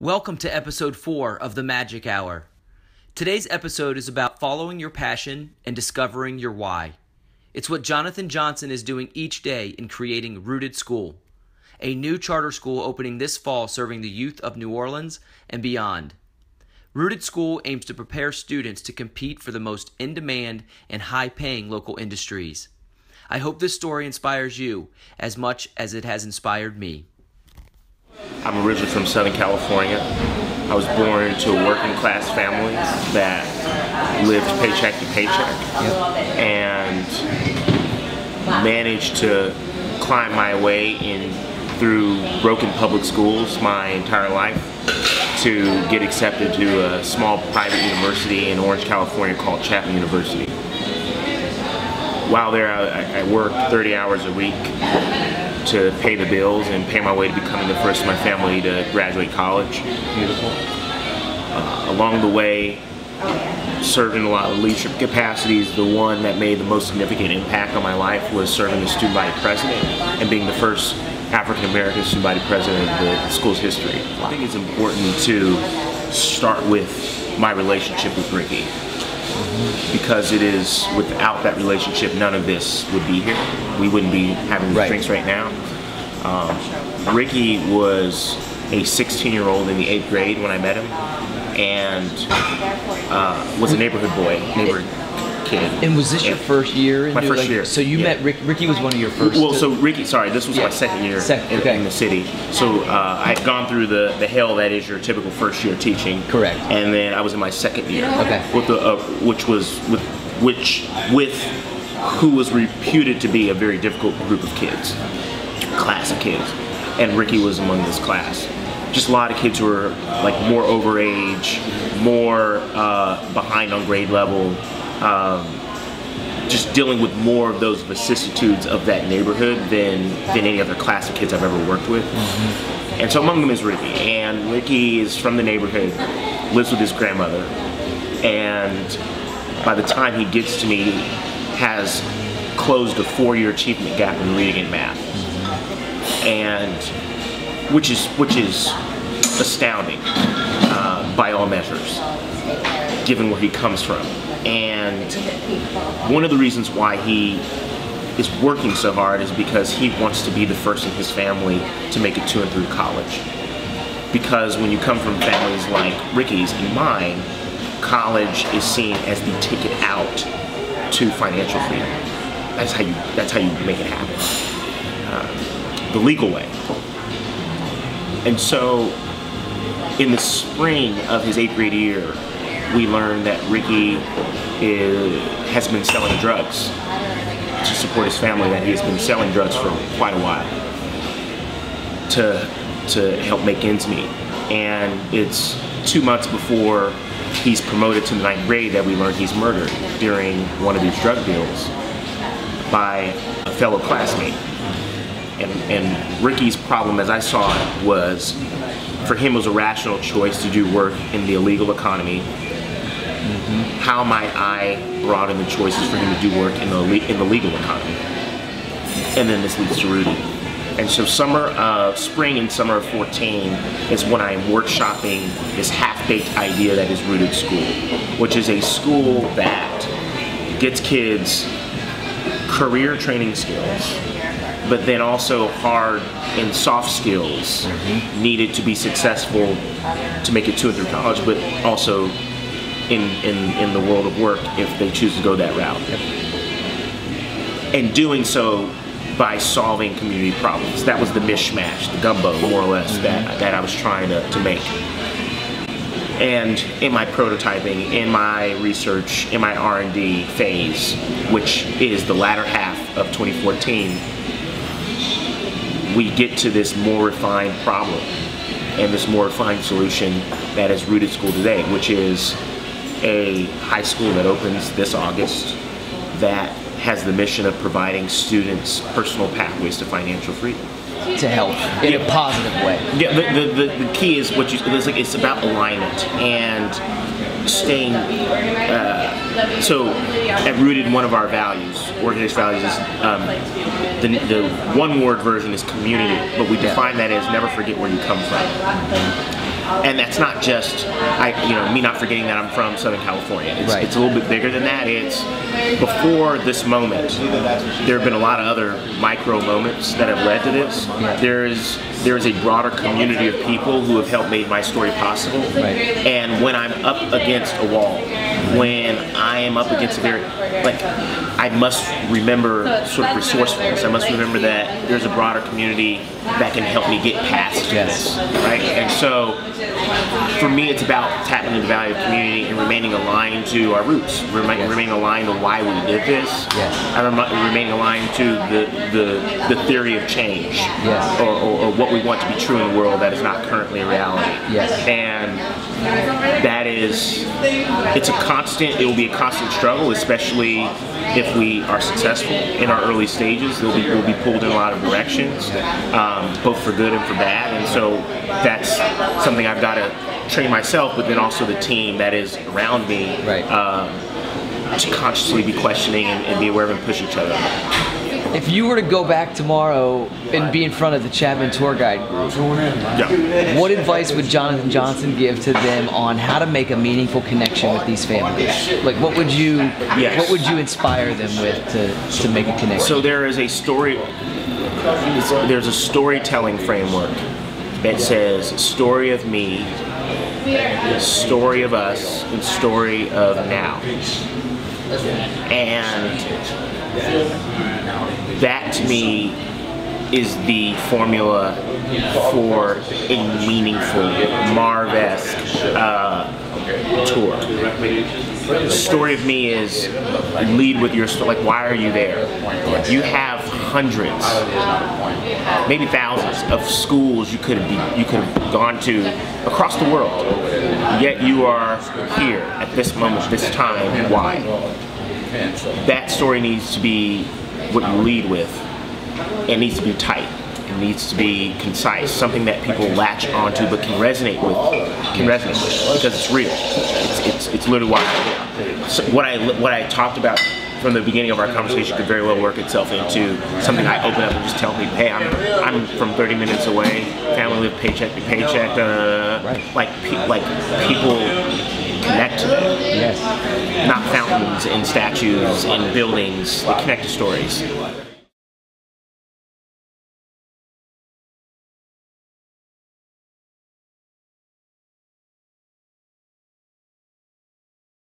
Welcome to episode 4 of the Magic Hour. Today's episode is about following your passion and discovering your why. It's what Jonathan Johnson is doing each day in creating Rooted School, a new charter school opening this fall serving the youth of New Orleans and beyond. Rooted School aims to prepare students to compete for the most in demand and high paying local industries. I hope this story inspires you as much as it has inspired me. I'm originally from Southern California. I was born into a working class family that lived paycheck to paycheck and managed to climb my way in through broken public schools my entire life to get accepted to a small private university in Orange, California called Chapman University. While there, I, I worked 30 hours a week to pay the bills and pay my way to becoming the first in my family to graduate college. Beautiful. Uh, along the way, served in a lot of leadership capacities. The one that made the most significant impact on my life was serving as student body president and being the first African American student body president of the school's history. I think it's important to start with my relationship with Ricky because it is without that relationship, none of this would be here. We wouldn't be having these Right. drinks right now. Um, Ricky was a 16 year old in the eighth grade when I met him, and uh, was a neighborhood boy, neighborhood kid. And was this your first year? My first like- year, So you yeah. met Rick, Ricky was one of your first. Well, so Ricky, sorry, this was Yeah. my second year Second, in, okay. in the city. So uh, I had gone through the, the hell that is your typical first year teaching. Correct. And then I was in my second year. Okay. With the uh, which was with which with who was reputed to be a very difficult group of kids, class of kids, and Ricky was among this class. Just a lot of kids who were like more over age, more uh, behind on grade level. Um, just dealing with more of those vicissitudes of that neighborhood than than any other class of kids I've ever worked with. And so among them is Ricky, and Ricky is from the neighborhood, lives with his grandmother, and by the time he gets to me, has closed a four-year achievement gap in reading and math, and which is which is astounding uh, by all measures, given where he comes from. And one of the reasons why he is working so hard is because he wants to be the first in his family to make it to and through college. Because when you come from families like Ricky's and mine, college is seen as the ticket out to financial freedom. That's how you. That's how you make it happen. Uh, the legal way. And so, in the spring of his eighth grade year, we learned that Ricky is, has been selling drugs to support his family. That he has been selling drugs for quite a while to to help make ends meet. And it's two months before he's promoted to the ninth grade that we learn he's murdered during one of these drug deals by a fellow classmate. And, and Ricky's problem, as I saw it, was for him it was a rational choice to do work in the illegal economy. How might I broaden the choices for him to do work in the le- in the legal economy? And then this leads to Rooted. And so summer, uh, spring and summer of 14 is when I'm workshopping this half-baked idea that is Rooted School, which is a school that gets kids career training skills, but then also hard and soft skills needed to be successful to make it to and through college, but also in, in, in the world of work if they choose to go that route. And doing so by solving community problems. That was the mishmash, the gumbo, more or less, that, mm-hmm. that I was trying to, to make. And in my prototyping, in my research, in my R&D phase, which is the latter half of 2014, we get to this more refined problem and this more refined solution that is rooted school today, which is a high school that opens this August that has the mission of providing students personal pathways to financial freedom. to help in a positive way. Yeah, the, the, the, the key is what you it's like. It's about alignment and staying. Uh, so, at rooted, one of our values, organized values, is um, the, the one word version is community, but we define that as never forget where you come from. And that's not just I, you know, me not forgetting that I'm from Southern California. It's, Right. it's a little bit bigger than that. It's before this moment, there have been a lot of other micro moments that have led to this. There is there is a broader community of people who have helped make my story possible. Right. And when I'm up against a wall, when I am up against a very like I must remember sort of resourcefulness. I must remember that there's a broader community that can help me get past Yes. this. Right? And so for me, it's about tapping into the value of community and remaining aligned to our roots, remain, remaining aligned to why we did this, Yes. and remi- remaining aligned to the, the, the theory of change, Yes. or, or, or what we want to be true in the world that is not currently a reality. Yes. And that is, it's a constant, it will be a constant struggle, especially if we are successful in our early stages. We'll be, we'll be pulled in a lot of directions, um, both for good and for bad. And so that's something I've got to train myself, but then also the team that is around me Right. um, to consciously be questioning and, and be aware of and push each other. If you were to go back tomorrow and be in front of the Chapman tour guide group, Yeah. what advice would Jonathan Johnson give to them on how to make a meaningful connection with these families? Like, what would you, Yes. what would you inspire them with to, to make a connection? So there is a story. There's a storytelling framework that says story of me, story of us, and story of now. And that to me is the formula for a meaningful Marv-esque uh, tour. The story of me is lead with your story. Like, why are you there? You have hundreds, maybe thousands of schools you could have be, you could have gone to across the world. Yet you are here at this moment, this time. Why? That story needs to be what you lead with. It needs to be tight. It needs to be concise, something that people latch onto but can resonate with, can resonate with because it's real. It's, it's, it's literally why So what I what I talked about from the beginning of our conversation could very well work itself into something I open up and just tell people, hey, I'm I'm from 30 minutes away, family live paycheck to paycheck. Uh, Right. Like pe- like people connect to that yes. not fountains and statues and buildings. They connect to stories.